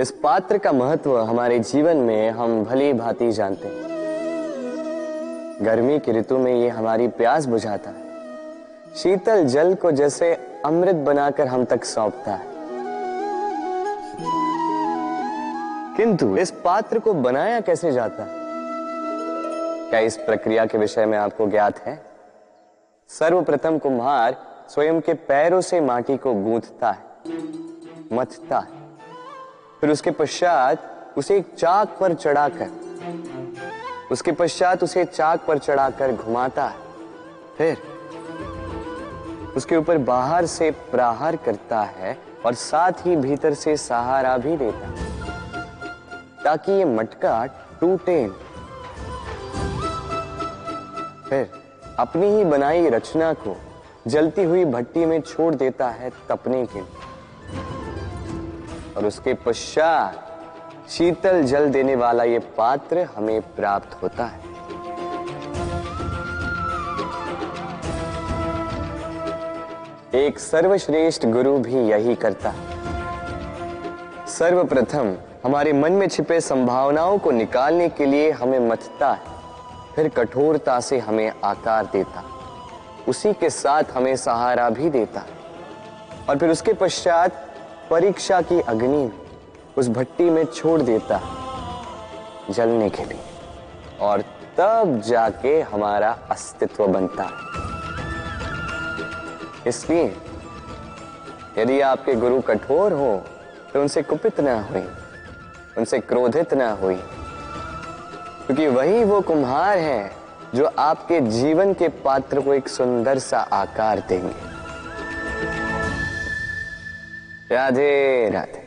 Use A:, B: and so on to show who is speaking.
A: इस पात्र का महत्व हमारे जीवन में हम भली भांति जानते हैं। गर्मी की ऋतु में ये हमारी प्यास बुझाता है। शीतल जल को जैसे अमृत बनाकर हम तक सौंपता है। किंतु इस पात्र को बनाया कैसे जाता है? क्या इस प्रक्रिया के विषय में आपको ज्ञात है? सर्वप्रथम कुम्हार स्वयं के पैरों से माटी को गूंथता है, मथता है। फिर उसके पश्चात उसे एक चाक पर चढ़ाकर, उसके पश्चात उसे चाक पर चढ़ाकर घुमाता है। फिर उसके ऊपर बाहर से प्रहार करता है और साथ ही भीतर से सहारा भी देता है, ताकि ये मटका टूटे फिर अपनी ही बनाई रचना को जलती हुई भट्टी में छोड़ देता है तपने के लिए। और उसके पश्चात शीतल जल देने वाला ये पात्र हमें प्राप्त होता है। एक सर्वश्रेष्ठ गुरु भी यही करता है। सर्वप्रथम हमारे मन में छिपे संभावनाओं को निकालने के लिए हमें मथता है, फिर कठोरता से हमें आकार देता, उसी के साथ हमें सहारा भी देता, और फिर उसके पश्चात परीक्षा की अग्नि उस भट्टी में छोड़ देता, जलने के लिए। और तब जाके हमारा अस्तित्व बनता। है इसलिए, यदि आपके गुरु कठोर हो तो उनसे कुपित ना हुई, उनसे क्रोधित ना हुई। क्योंकि वही वो कुम्हार हैं, जो आपके जीवन के पात्र को एक सुंदर सा आकार देंगे। राधे राधे।